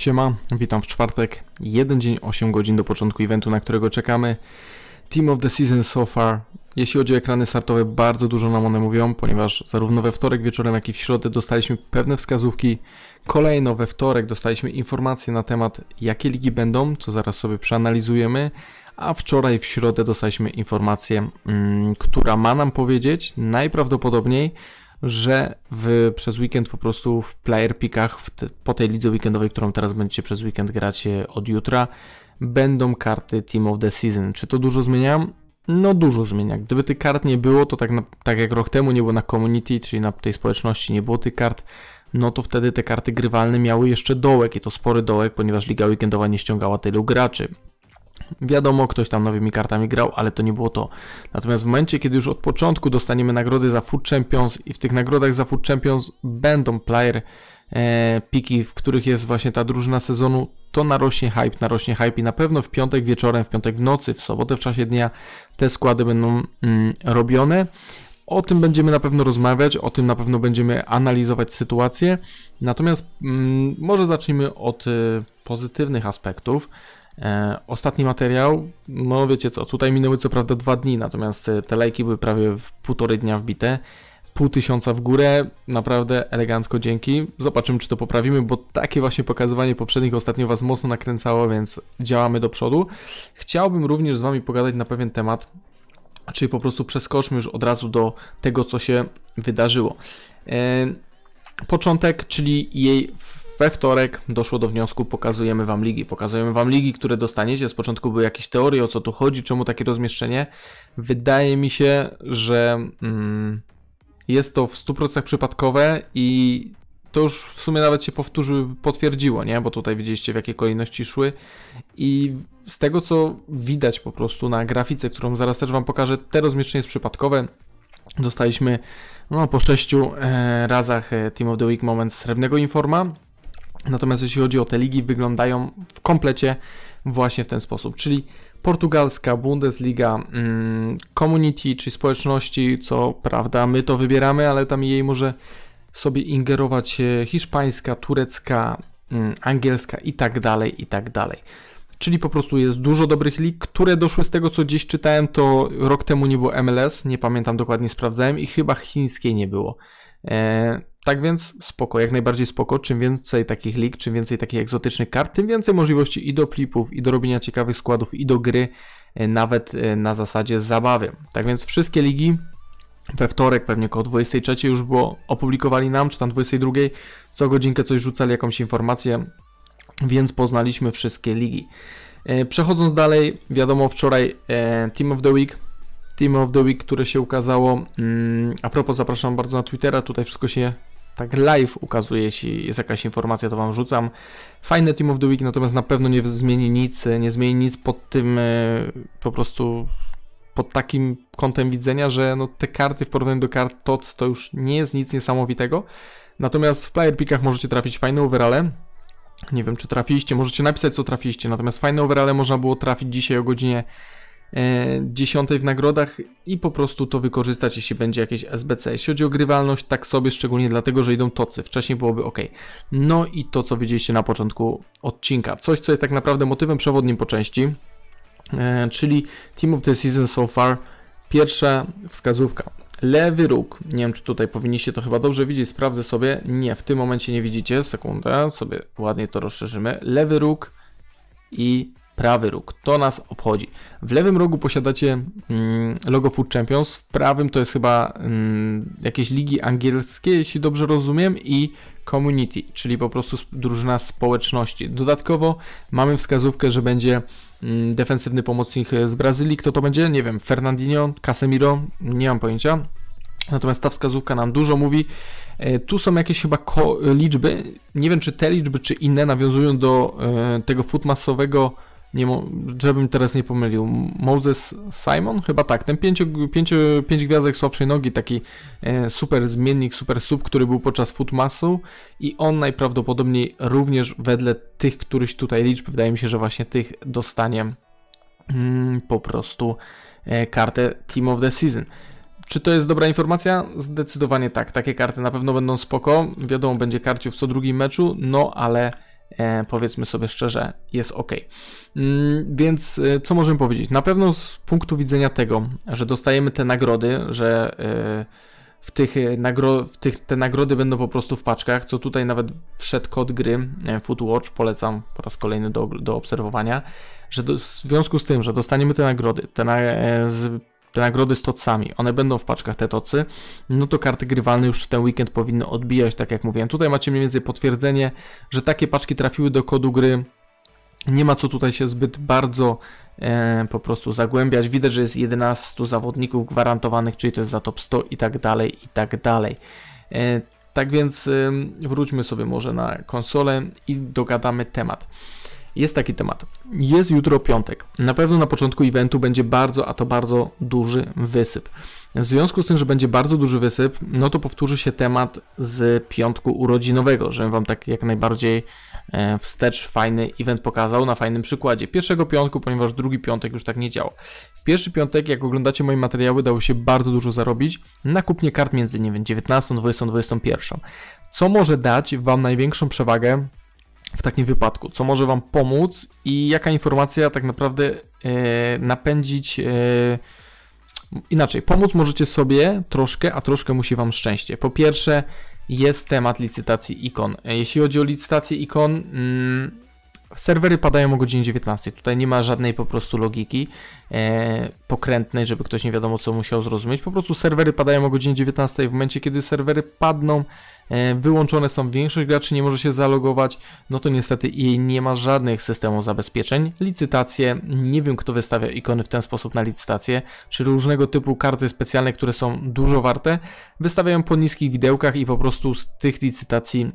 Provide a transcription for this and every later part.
Siema, witam w czwartek. Jeden dzień, 8 godzin do początku eventu, na którego czekamy. Team of the season so far. Jeśli chodzi o ekrany startowe, bardzo dużo nam one mówią, ponieważ zarówno we wtorek wieczorem, jak i w środę dostaliśmy pewne wskazówki. Kolejno we wtorek dostaliśmy informacje na temat, jakie ligi będą, co zaraz sobie przeanalizujemy. A wczoraj w środę dostaliśmy informację, mm, która ma nam powiedzieć najprawdopodobniej, że w, przez weekend po prostu w player pickach, te, po tej lidze weekendowej, którą teraz będziecie przez weekend grać od jutra, będą karty Team of the Season. Czy to dużo zmienia? No dużo zmienia. Gdyby tych kart nie było, to tak, na, tak jak rok temu nie było na community, czyli na tej społeczności nie było tych kart, no to wtedy te karty grywalne miały jeszcze dołek i to spory dołek, ponieważ liga weekendowa nie ściągała tylu graczy. Wiadomo, ktoś tam nowymi kartami grał, ale to nie było to. Natomiast w momencie, kiedy już od początku dostaniemy nagrody za Food Champions i w tych nagrodach za Food Champions będą player e, piki, w których jest właśnie ta drużyna sezonu, to narośnie hype, narośnie hype i na pewno w piątek wieczorem, w piątek w nocy, w sobotę w czasie dnia te składy będą mm, robione. O tym będziemy na pewno rozmawiać, o tym na pewno będziemy analizować sytuację. Natomiast mm, może zacznijmy od y, pozytywnych aspektów. E, ostatni materiał, no wiecie co, tutaj minęły co prawda dwa dni, natomiast e, te lajki były prawie w półtorej dnia wbite. Pół tysiąca w górę, naprawdę elegancko dzięki. Zobaczymy, czy to poprawimy, bo takie właśnie pokazywanie poprzednich ostatnio Was mocno nakręcało, więc działamy do przodu. Chciałbym również z Wami pogadać na pewien temat, czyli po prostu przeskoczmy już od razu do tego, co się wydarzyło. E, początek, czyli jej we wtorek doszło do wniosku, pokazujemy Wam ligi. Pokazujemy Wam ligi, które dostaniecie. Z początku były jakieś teorie, o co tu chodzi, czemu takie rozmieszczenie. Wydaje mi się, że mm, jest to w 100% przypadkowe i to już w sumie nawet się powtórzy, potwierdziło, nie? Bo tutaj widzieliście w jakiej kolejności szły i z tego co widać po prostu na grafice, którą zaraz też Wam pokażę, te rozmieszczenie jest przypadkowe. Dostaliśmy no, po sześciu e, razach e, Team of the Week moment srebrnego informa, Natomiast jeśli chodzi o te ligi, wyglądają w komplecie właśnie w ten sposób, czyli portugalska Bundesliga mm, Community, czyli społeczności, co prawda my to wybieramy, ale tam jej może sobie ingerować e, hiszpańska, turecka, mm, angielska i tak dalej, i tak dalej. Czyli po prostu jest dużo dobrych lig, które doszły z tego, co gdzieś czytałem, to rok temu nie było MLS, nie pamiętam dokładnie, sprawdzałem i chyba chińskiej nie było. E, tak więc spoko, jak najbardziej spoko. Czym więcej takich lig, czym więcej takich egzotycznych kart, tym więcej możliwości i do flipów, i do robienia ciekawych składów, i do gry, e, nawet e, na zasadzie zabawy. Tak więc wszystkie ligi we wtorek, pewnie około 23 już było, opublikowali nam, czy tam 22, co godzinkę coś rzucali, jakąś informację, więc poznaliśmy wszystkie ligi. Przechodząc dalej, wiadomo, wczoraj Team of the Week Team of the Week, które się ukazało. Mm, a propos, zapraszam bardzo na Twittera, tutaj wszystko się tak live ukazuje, jeśli jest jakaś informacja, to Wam rzucam. Fajne Team of the Week, natomiast na pewno nie zmieni nic, nie zmieni nic pod tym e, po prostu pod takim kątem widzenia, że no, te karty w porównaniu do kart TOTS to już nie jest nic niesamowitego. Natomiast w player pickach możecie trafić fajne overale. Nie wiem, czy trafiliście, możecie napisać, co trafiliście. Natomiast fajne overale można było trafić dzisiaj o godzinie dziesiątej w nagrodach i po prostu to wykorzystać, jeśli będzie jakieś SBC. Jeśli chodzi o grywalność, tak sobie, szczególnie dlatego, że idą tocy. Wcześniej byłoby ok. No i to, co widzieliście na początku odcinka. Coś, co jest tak naprawdę motywem przewodnim po części, e, czyli Team of the Season so far. Pierwsza wskazówka. Lewy róg. Nie wiem, czy tutaj powinniście to chyba dobrze widzieć. Sprawdzę sobie. Nie, w tym momencie nie widzicie. Sekundę, sobie ładnie to rozszerzymy. Lewy róg i prawy róg. To nas obchodzi. W lewym rogu posiadacie mm, logo Food Champions, w prawym to jest chyba mm, jakieś ligi angielskie, jeśli dobrze rozumiem, i Community, czyli po prostu drużyna społeczności. Dodatkowo mamy wskazówkę, że będzie mm, defensywny pomocnik z Brazylii. Kto to będzie? Nie wiem. Fernandinho, Casemiro? Nie mam pojęcia. Natomiast ta wskazówka nam dużo mówi. E, tu są jakieś chyba liczby, nie wiem czy te liczby, czy inne nawiązują do e, tego footmassowego nie, żebym teraz nie pomylił, Moses Simon? Chyba tak, ten pięciu, pięciu, pięć gwiazdek słabszej nogi, taki e, super zmiennik, super sub, który był podczas Footmasu i on najprawdopodobniej również wedle tych któryś tutaj liczb, wydaje mi się, że właśnie tych dostanie mm, po prostu e, kartę Team of the Season. Czy to jest dobra informacja? Zdecydowanie tak. Takie karty na pewno będą spoko. Wiadomo, będzie karciów co drugim meczu, no ale powiedzmy sobie szczerze, jest ok. Mm, więc e, co możemy powiedzieć? Na pewno z punktu widzenia tego, że dostajemy te nagrody, że e, w tych, nagro w tych te nagrody będą po prostu w paczkach, co tutaj nawet wszedł kod gry Footwatch, polecam po raz kolejny do, do obserwowania, że do, w związku z tym, że dostaniemy te nagrody, te, na, z, te nagrody z tocami, one będą w paczkach te tocy, no to karty grywalne już w ten weekend powinny odbijać, tak jak mówiłem. Tutaj macie mniej więcej potwierdzenie, że takie paczki trafiły do kodu gry. Nie ma co tutaj się zbyt bardzo e, po prostu zagłębiać. Widać, że jest 11 zawodników gwarantowanych, czyli to jest za top 100 i tak dalej, i tak dalej. E, tak więc e, wróćmy sobie może na konsolę i dogadamy temat. Jest taki temat. Jest jutro piątek. Na pewno na początku eventu będzie bardzo, a to bardzo duży wysyp. W związku z tym, że będzie bardzo duży wysyp, no to powtórzy się temat z piątku urodzinowego, żebym Wam tak jak najbardziej e, wstecz fajny event pokazał na fajnym przykładzie. Pierwszego piątku, ponieważ drugi piątek już tak nie działa. W pierwszy piątek, jak oglądacie moje materiały, dało się bardzo dużo zarobić na kupnie kart między, nie wiem, 19, 20, 21. Co może dać Wam największą przewagę w takim wypadku, co może Wam pomóc i jaka informacja tak naprawdę e, napędzić. E, inaczej, pomóc możecie sobie troszkę, a troszkę musi Wam szczęście. Po pierwsze, jest temat licytacji ikon. E, jeśli chodzi o licytację ikon, mm, serwery padają o godzinie 19. Tutaj nie ma żadnej po prostu logiki e, pokrętnej, żeby ktoś nie wiadomo co musiał zrozumieć. Po prostu serwery padają o godzinie 19. W momencie, kiedy serwery padną, E, wyłączone są, większość graczy nie może się zalogować, no to niestety i nie ma żadnych systemów zabezpieczeń. Licytacje, nie wiem kto wystawia ikony w ten sposób na licytację, czy różnego typu karty specjalne, które są dużo warte, wystawiają po niskich widełkach i po prostu z tych licytacji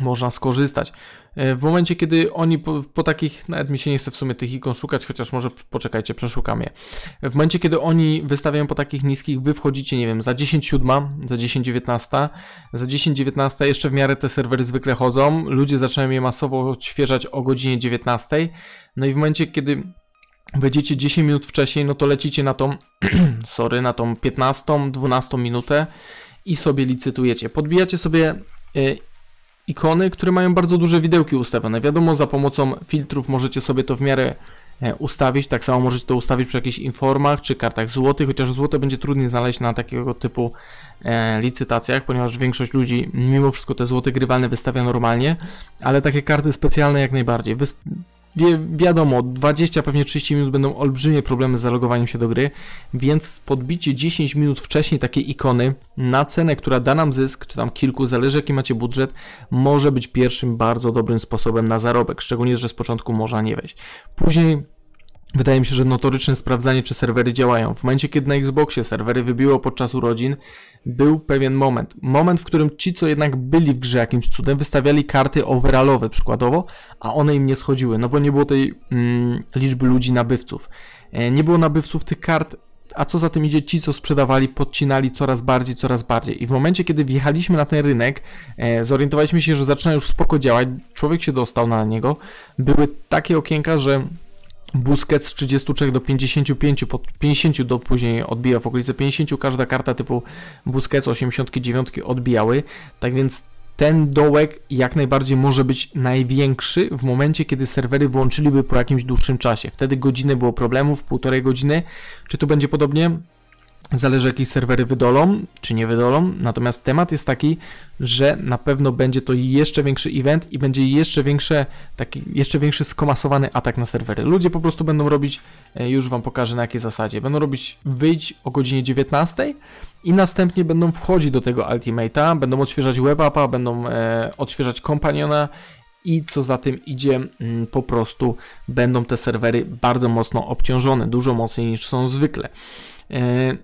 można skorzystać. E, w momencie, kiedy oni po, po, takich, nawet mi się nie chce w sumie tych ikon szukać, chociaż może poczekajcie, przeszukam je. W momencie, kiedy oni wystawiają po takich niskich, wy wchodzicie, nie wiem, za 10.7, za 10.19, za 10.19 jeszcze w miarę te serwery zwykle chodzą, ludzie zaczynają je masowo odświeżać o godzinie 19, no i w momencie, kiedy wejdziecie 10 minut wcześniej, no to lecicie na tą, sorry, na tą 15, 12 minutę i sobie licytujecie. Podbijacie sobie e, ikony, które mają bardzo duże widełki ustawione. Wiadomo, za pomocą filtrów możecie sobie to w miarę e, ustawić. Tak samo możecie to ustawić przy jakichś informach czy kartach złotych, chociaż złote będzie trudniej znaleźć na takiego typu e, licytacjach, ponieważ większość ludzi mimo wszystko te złote grywalne wystawia normalnie, ale takie karty specjalne jak najbardziej. Wi wiadomo, 20, pewnie 30 minut będą olbrzymie problemy z zalogowaniem się do gry, więc podbicie 10 minut wcześniej takiej ikony na cenę, która da nam zysk, czy tam kilku, zależy jaki macie budżet, może być pierwszym bardzo dobrym sposobem na zarobek, szczególnie, że z początku można nie wejść. Później Wydaje mi się, że notoryczne sprawdzanie, czy serwery działają. W momencie, kiedy na Xboxie serwery wybiło podczas urodzin, był pewien moment. Moment, w którym ci, co jednak byli w grze jakimś cudem, wystawiali karty overallowe przykładowo, a one im nie schodziły, no bo nie było tej mm, liczby ludzi nabywców. E, nie było nabywców tych kart, a co za tym idzie, ci, co sprzedawali, podcinali coraz bardziej, coraz bardziej. I w momencie, kiedy wjechaliśmy na ten rynek, e, zorientowaliśmy się, że zaczyna już spoko działać, człowiek się dostał na niego. Były takie okienka, że Busquets z 33 do 55, po 50 do później odbija w okolicy 50, każda karta typu Busquets 89 odbijały, tak więc ten dołek jak najbardziej może być największy w momencie, kiedy serwery włączyliby po jakimś dłuższym czasie. Wtedy godziny było problemów, półtorej godziny. Czy tu będzie podobnie? Zależy, jakie serwery wydolą, czy nie wydolą. Natomiast temat jest taki, że na pewno będzie to jeszcze większy event i będzie jeszcze, większe, taki, jeszcze większy skomasowany atak na serwery. Ludzie po prostu będą robić, e, już Wam pokażę na jakiej zasadzie, będą robić wyjść o godzinie 19 i następnie będą wchodzić do tego Ultimate'a, będą odświeżać WebAppa, będą e, odświeżać Companiona i co za tym idzie, mm, po prostu będą te serwery bardzo mocno obciążone, dużo mocniej niż są zwykle. E,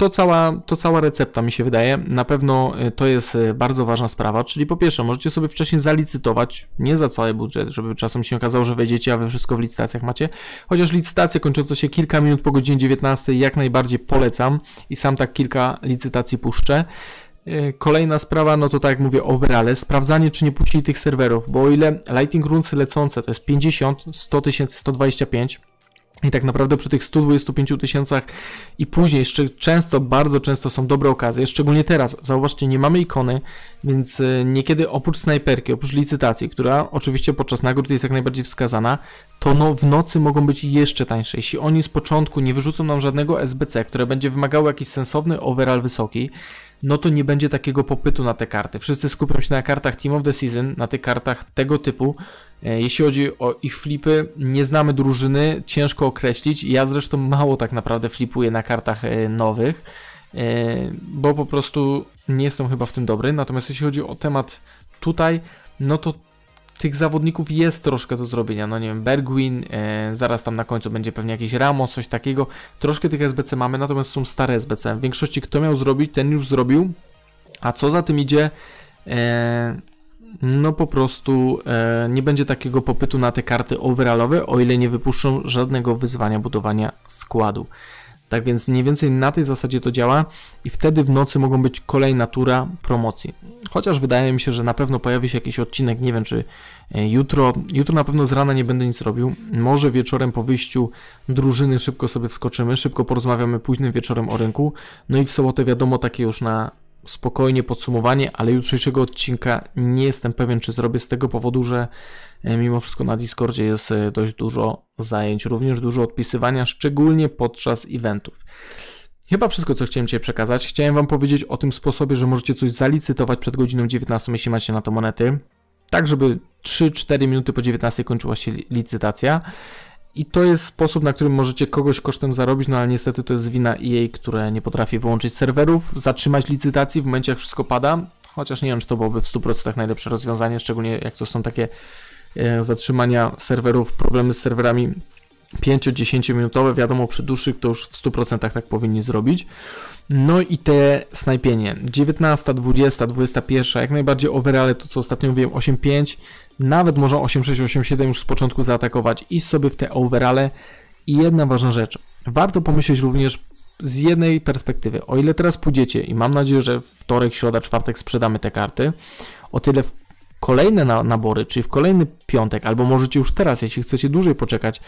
to cała, to cała recepta mi się wydaje. Na pewno e, to jest e, bardzo ważna sprawa, czyli po pierwsze możecie sobie wcześniej zalicytować, nie za cały budżet, żeby czasem się okazało, że wejdziecie, a wy wszystko w licytacjach macie. Chociaż licytacje kończące się kilka minut po godzinie 19 jak najbardziej polecam i sam tak kilka licytacji puszczę. Kolejna sprawa, no to tak jak mówię, overale, sprawdzanie czy nie puścili tych serwerów, bo o ile Lighting Runes lecące to jest 50, 100 tysięcy, 125, I tak naprawdę przy tych 125 tysiącach i później jeszcze często, bardzo często są dobre okazje, szczególnie teraz. Zauważcie, nie mamy ikony, więc e, niekiedy oprócz snajperki, oprócz licytacji, która oczywiście podczas nagród jest jak najbardziej wskazana, to no, w nocy mogą być jeszcze tańsze. Jeśli oni z początku nie wyrzucą nam żadnego SBC, które będzie wymagało jakiś sensowny overall wysoki, no to nie będzie takiego popytu na te karty. Wszyscy skupią się na kartach Team of the Season, na tych kartach tego typu. E, jeśli chodzi o ich flipy, nie znamy drużyny, ciężko określić. Ja zresztą mało tak naprawdę flipuję na kartach e, nowych, e, bo po prostu nie jestem chyba w tym dobry. Natomiast jeśli chodzi o temat tutaj, no to tych zawodników jest troszkę do zrobienia. No nie wiem, Bergwin, e, zaraz tam na końcu będzie pewnie jakiś Ramos, coś takiego. Troszkę tych SBC mamy, natomiast są stare SBC. W większości kto miał zrobić, ten już zrobił. A co za tym idzie, e, no po prostu e, nie będzie takiego popytu na te karty overallowe, o ile nie wypuszczą żadnego wyzwania budowania składu. Tak więc mniej więcej na tej zasadzie to działa i wtedy w nocy mogą być kolejna tura promocji. Chociaż wydaje mi się, że na pewno pojawi się jakiś odcinek, nie wiem czy e, jutro, jutro na pewno z rana nie będę nic robił. Może wieczorem po wyjściu drużyny szybko sobie wskoczymy, szybko porozmawiamy późnym wieczorem o rynku. No i w sobotę wiadomo takie już na spokojnie podsumowanie, ale jutrzejszego odcinka nie jestem pewien, czy zrobię z tego powodu, że e, mimo wszystko na Discordzie jest e, dość dużo zajęć, również dużo odpisywania, szczególnie podczas eventów. Chyba wszystko, co chciałem Cię przekazać. Chciałem Wam powiedzieć o tym sposobie, że możecie coś zalicytować przed godziną 19, jeśli macie na to monety, tak żeby 3-4 minuty po 19 kończyła się licytacja. I to jest sposób, na którym możecie kogoś kosztem zarobić, no ale niestety to jest wina EA, które nie potrafi wyłączyć serwerów, zatrzymać licytacji w momencie, jak wszystko pada. Chociaż nie wiem, czy to byłoby w 100% najlepsze rozwiązanie, szczególnie jak to są takie e, zatrzymania serwerów, problemy z serwerami 5-10 minutowe, wiadomo przy dłuższych to już w 100% tak powinni zrobić. No i te snajpienie, 19, 20, 21, jak najbardziej overale, to co ostatnio mówiłem, 8-5, nawet może 8-6, 8-7 już z początku zaatakować, iść sobie w te overale. I jedna ważna rzecz, warto pomyśleć również z jednej perspektywy, o ile teraz pójdziecie i mam nadzieję, że wtorek, środa, czwartek sprzedamy te karty, o tyle w kolejne nabory, czyli w kolejny piątek, albo możecie już teraz, jeśli chcecie dłużej poczekać,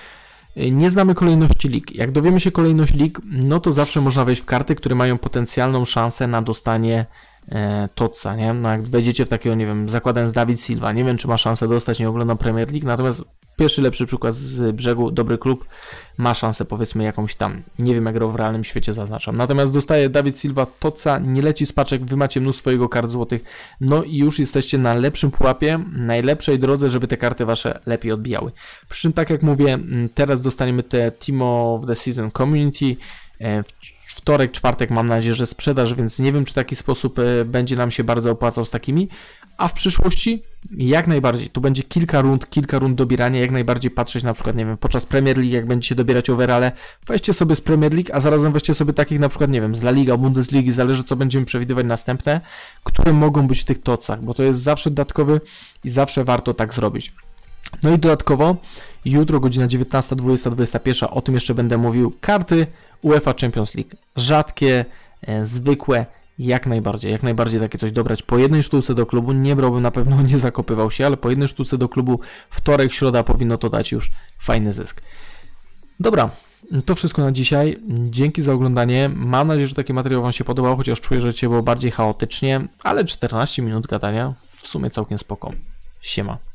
nie znamy kolejności lig. Jak dowiemy się kolejność lig, no to zawsze można wejść w karty, które mają potencjalną szansę na dostanie e, Totsa, nie? No jak wejdziecie w takiego, nie wiem, zakładając Dawid Silva, nie wiem, czy ma szansę dostać, nie oglądam Premier League, natomiast Pierwszy lepszy przykład z brzegu, dobry klub, ma szansę powiedzmy jakąś tam, nie wiem jak grał w realnym świecie zaznaczam. Natomiast dostaje Dawid Silva Toca, nie leci z paczek, wy macie mnóstwo jego kart złotych, no i już jesteście na lepszym pułapie, najlepszej drodze, żeby te karty wasze lepiej odbijały. Przy czym tak jak mówię, teraz dostaniemy te Team of the Season Community, e, wtorek, czwartek mam nadzieję, że sprzedaż, więc nie wiem, czy taki sposób e, będzie nam się bardzo opłacał z takimi, a w przyszłości jak najbardziej, tu będzie kilka rund, kilka rund dobierania, jak najbardziej patrzeć na przykład, nie wiem, podczas Premier League, jak będziecie dobierać overale, weźcie sobie z Premier League, a zarazem weźcie sobie takich na przykład, nie wiem, z La Liga, Bundesligi, zależy co będziemy przewidywać następne, które mogą być w tych tocach, bo to jest zawsze dodatkowy i zawsze warto tak zrobić. No i dodatkowo jutro godzina 19, 20, 21, o tym jeszcze będę mówił, karty UEFA Champions League, rzadkie, e, zwykłe, jak najbardziej, jak najbardziej takie coś dobrać. Po jednej sztuce do klubu nie brałbym na pewno, nie zakopywał się, ale po jednej sztuce do klubu wtorek, środa powinno to dać już fajny zysk. Dobra, to wszystko na dzisiaj. Dzięki za oglądanie. Mam nadzieję, że taki materiał Wam się podobał, chociaż czuję, że Cię było bardziej chaotycznie, ale 14 minut gadania w sumie całkiem spoko. Siema.